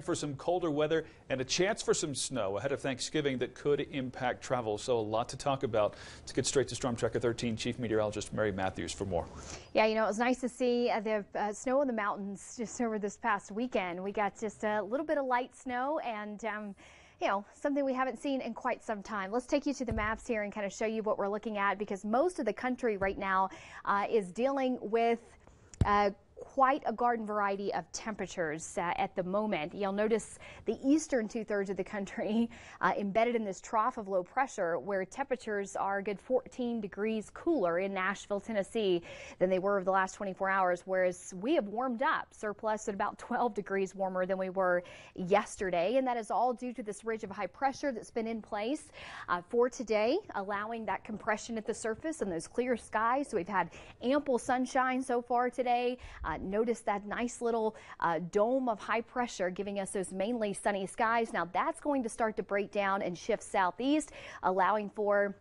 for some colder weather and a chance for some snow ahead of Thanksgiving that could impact travel. So a lot to talk about. Let's get straight to Storm Tracker 13 Chief Meteorologist Mary Matthews for more. Yeah, you know, it was nice to see uh, the uh, snow in the mountains just over this past weekend. We got just a little bit of light snow and um, you know, something we haven't seen in quite some time. Let's take you to the maps here and kind of show you what we're looking at because most of the country right now uh, is dealing with uh, quite a garden variety of temperatures uh, at the moment. You'll notice the eastern two thirds of the country uh, embedded in this trough of low pressure where temperatures are a good 14 degrees cooler in Nashville, Tennessee than they were over the last 24 hours, whereas we have warmed up surplus at about 12 degrees warmer than we were yesterday. And that is all due to this ridge of high pressure that's been in place uh, for today, allowing that compression at the surface and those clear skies. So we've had ample sunshine so far today. Uh, notice that nice little uh, dome of high pressure giving us those mainly sunny skies. Now that's going to start to break down and shift southeast, allowing for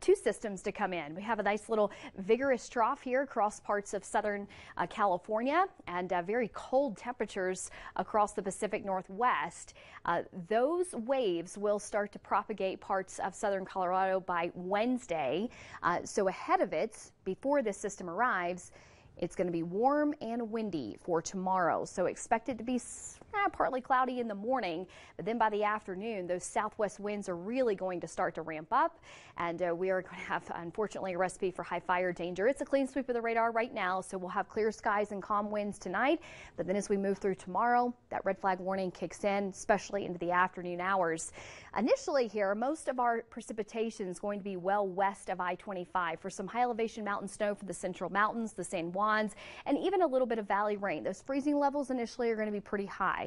two systems to come in. We have a nice little vigorous trough here across parts of southern uh, California and uh, very cold temperatures across the Pacific Northwest. Uh, those waves will start to propagate parts of southern Colorado by Wednesday. Uh, so ahead of it, before this system arrives, it's going to be warm and windy for tomorrow, so expect it to be eh, partly cloudy in the morning, but then by the afternoon, those southwest winds are really going to start to ramp up, and uh, we are going to have, unfortunately, a recipe for high fire danger. It's a clean sweep of the radar right now, so we'll have clear skies and calm winds tonight, but then as we move through tomorrow, that red flag warning kicks in, especially into the afternoon hours. Initially here, most of our precipitation is going to be well west of I-25 for some high elevation mountain snow for the central mountains, the San Juans, and even a little bit of valley rain. Those freezing levels initially are going to be pretty high.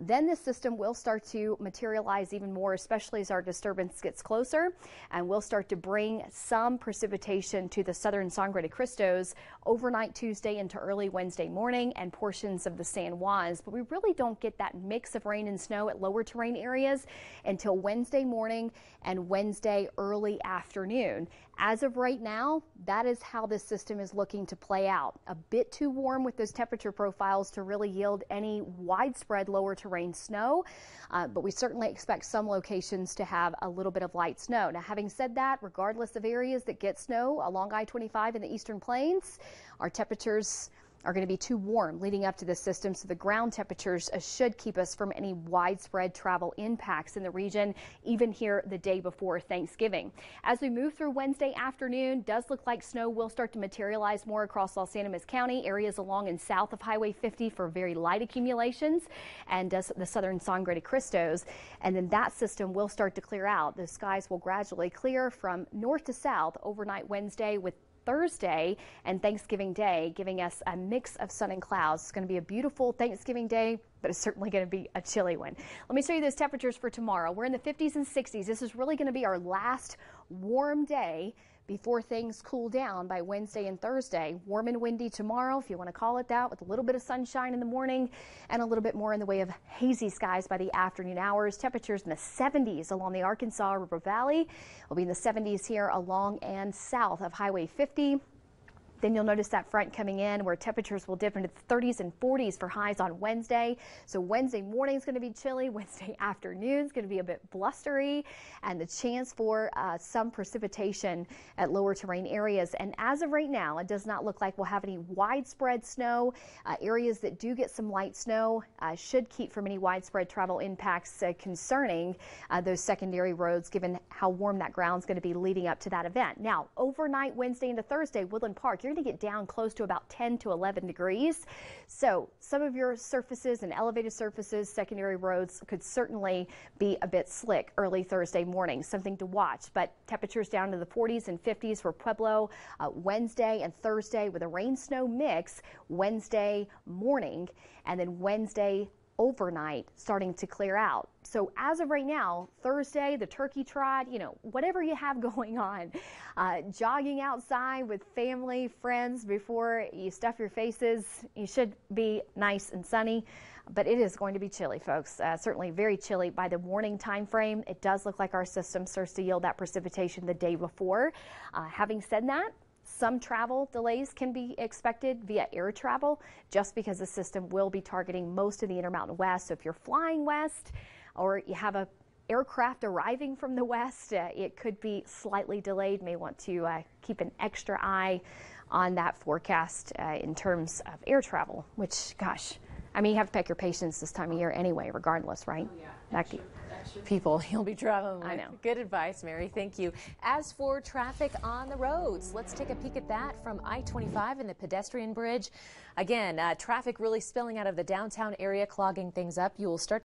Then this system will start to materialize even more, especially as our disturbance gets closer, and we'll start to bring some precipitation to the southern Sangre de Cristos overnight Tuesday into early Wednesday morning and portions of the San Juans. But we really don't get that mix of rain and snow at lower terrain areas until Wednesday morning and Wednesday early afternoon. As of right now, that is how this system is looking to play out. A bit too warm with those temperature profiles to really yield any widespread lower terrain snow, uh, but we certainly expect some locations to have a little bit of light snow. Now, having said that, regardless of areas that get snow along I-25 in the eastern plains, our temperatures are going to be too warm leading up to this system, so the ground temperatures uh, should keep us from any widespread travel impacts in the region, even here the day before Thanksgiving. As we move through Wednesday afternoon, does look like snow will start to materialize more across Las Animas County, areas along and south of Highway 50 for very light accumulations, and uh, the southern Sangre de Cristos. And then that system will start to clear out. The skies will gradually clear from north to south overnight Wednesday with Thursday and Thanksgiving Day, giving us a mix of sun and clouds. It's going to be a beautiful Thanksgiving Day, but it's certainly going to be a chilly one. Let me show you those temperatures for tomorrow. We're in the 50s and 60s. This is really going to be our last warm day before things cool down by Wednesday and Thursday. Warm and windy tomorrow, if you want to call it that, with a little bit of sunshine in the morning and a little bit more in the way of hazy skies by the afternoon hours. Temperatures in the 70s along the Arkansas River Valley. Will be in the 70s here along and south of Highway 50. Then you'll notice that front coming in where temperatures will dip into the 30s and 40s for highs on Wednesday. So Wednesday morning is going to be chilly. Wednesday afternoon is going to be a bit blustery and the chance for uh, some precipitation at lower terrain areas. And as of right now, it does not look like we'll have any widespread snow. Uh, areas that do get some light snow uh, should keep from any widespread travel impacts uh, concerning uh, those secondary roads given how warm that ground is going to be leading up to that event. Now, overnight Wednesday into Thursday, Woodland Park, you're going to get down close to about 10 to 11 degrees. So some of your surfaces and elevated surfaces, secondary roads could certainly be a bit slick early Thursday morning, something to watch. But temperatures down to the 40s and 50s for Pueblo uh, Wednesday and Thursday with a rain snow mix Wednesday morning and then Wednesday overnight starting to clear out. So as of right now, Thursday, the turkey trot, you know, whatever you have going on, uh, jogging outside with family, friends before you stuff your faces, you should be nice and sunny. But it is going to be chilly, folks. Uh, certainly very chilly by the morning time frame. It does look like our system starts to yield that precipitation the day before. Uh, having said that, some travel delays can be expected via air travel just because the system will be targeting most of the Intermountain West. So if you're flying west or you have a aircraft arriving from the west, uh, it could be slightly delayed. May want to uh, keep an extra eye on that forecast uh, in terms of air travel, which, gosh, I mean, you have to pack your patience this time of year anyway, regardless, right? Oh, yeah. Extra people you'll be traveling with. I know. Good advice, Mary. Thank you. As for traffic on the roads, let's take a peek at that from I-25 and the pedestrian bridge. Again, uh, traffic really spilling out of the downtown area, clogging things up. You will start